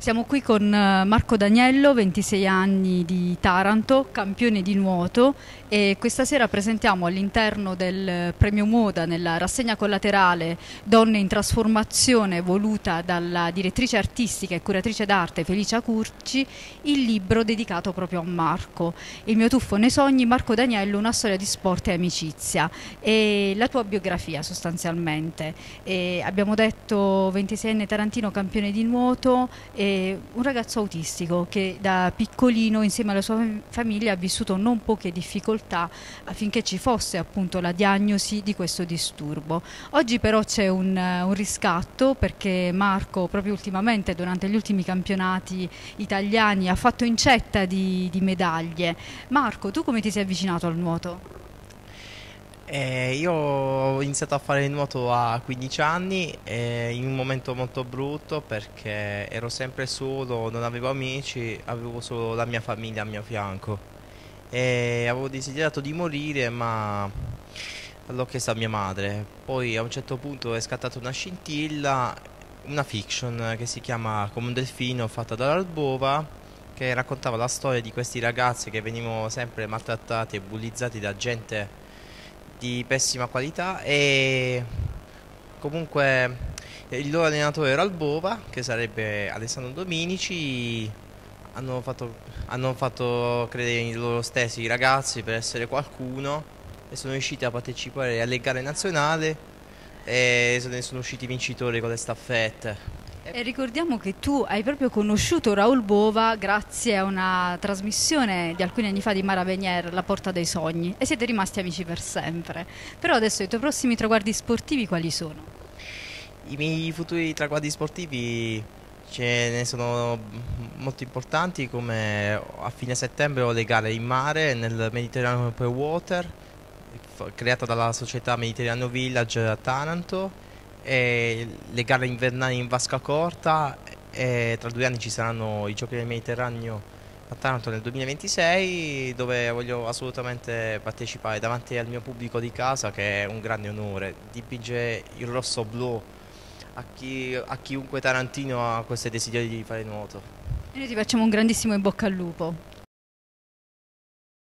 Siamo qui con eh, Marco Daniello, 26 anni di Taranto, campione di nuoto e questa sera presentiamo all'interno del premio Moda nella rassegna collaterale Donne in trasformazione voluta dalla direttrice artistica e curatrice d'arte Felicia Curci il libro dedicato proprio a Marco. Il mio tuffo nei sogni, Marco Daniello, una storia di sport e amicizia e la tua biografia sostanzialmente. E abbiamo detto 26enne tarantino campione di nuoto e un ragazzo autistico che da piccolino insieme alla sua famiglia ha vissuto non poche difficoltà affinché ci fosse appunto la diagnosi di questo disturbo. Oggi però c'è un, un riscatto perché Marco proprio ultimamente durante gli ultimi campionati italiani ha fatto incetta di, di medaglie. Marco, tu come ti sei avvicinato al nuoto? Eh, io ho iniziato a fare nuoto a 15 anni eh, in un momento molto brutto perché ero sempre solo, non avevo amici, avevo solo la mia famiglia a mio fianco e avevo desiderato di morire ma l'ho chiesto a mia madre. Poi a un certo punto è scattata una scintilla, una fiction che si chiama Come un delfino fatta dall'Albova che raccontava la storia di questi ragazzi che venivano sempre maltrattati e bullizzati da gente di pessima qualità e comunque il loro allenatore era Albova che sarebbe Alessandro Dominici hanno fatto, hanno fatto credere in loro stessi i ragazzi per essere qualcuno e sono riusciti a partecipare alle gare nazionali e sono usciti vincitori con le staffette e ricordiamo che tu hai proprio conosciuto Raul Bova grazie a una trasmissione di alcuni anni fa di Mara Venier, La Porta dei Sogni, e siete rimasti amici per sempre. Però adesso i tuoi prossimi traguardi sportivi quali sono? I miei futuri traguardi sportivi ce ne sono molto importanti come a fine settembre ho le gare in mare nel Mediterraneo Per Water creata dalla società Mediterraneo Village a Taranto e le gare invernali in vasca corta e tra due anni ci saranno i giochi del Mediterraneo a Taranto nel 2026 dove voglio assolutamente partecipare davanti al mio pubblico di casa che è un grande onore. Dipingere il rosso blu a, chi, a chiunque tarantino ha questo desiderio di fare nuoto. E noi ti facciamo un grandissimo in bocca al lupo